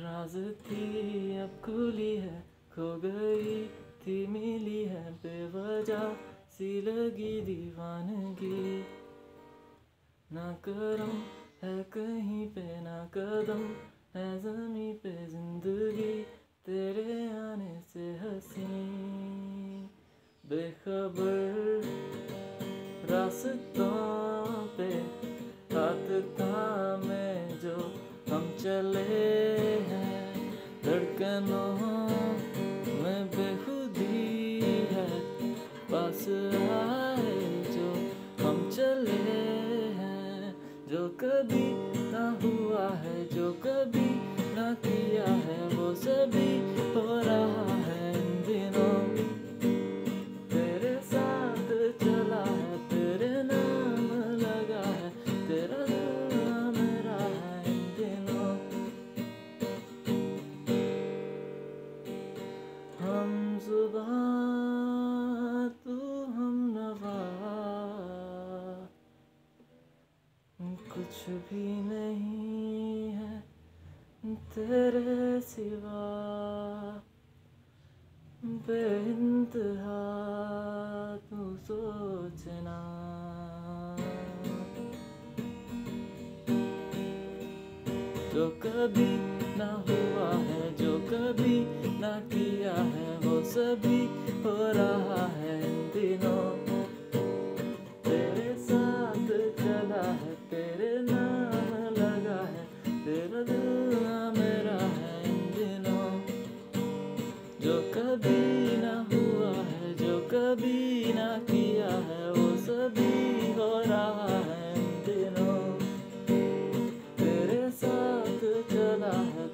राज थी, अब खुली है, खो गई थी, मिली है बेवजह, सी लगी दीवानगी। ना करम है कहीं पे, ना कदम है जमी पे ज़िंदगी, तेरे आने से हसी। बेखबर रास्तों हम चले हैं, धड़कनों में बेखुदी है। पास आए जो हम चले हैं, जो कभी ना हुआ है, जो कभी ना किया है, वो सभी हम जुबां तू हम नवा कुछ भी नहीं है तेरे सिवा बेइंतहा तू सोचना जो कभी ना हुआ है, जो कभी ना किया है। सभी हो रहा है दिनों। तेरे साथ चला है, तेरे नाम लगा है, तेरा दिल मेरा है दिनों। जो कभी ना हुआ है, जो कभी ना किया है, वो सभी हो रहा है दिनों। तेरे साथ चला है।